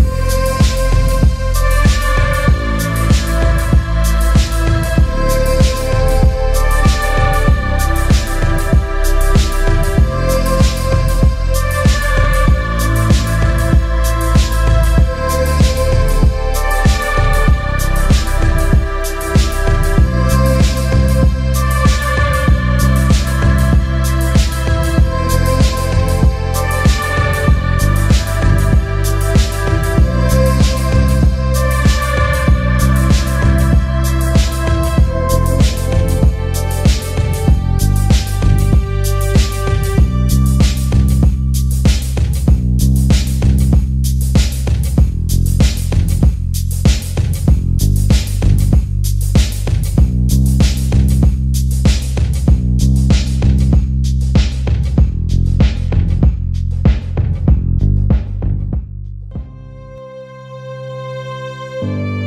Yeah. Bye.